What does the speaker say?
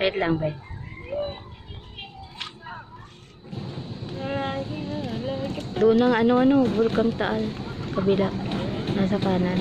Sakit lang ba? Doon ang ano-ano, Bulkang Taal. Kabila. Nasa kanan.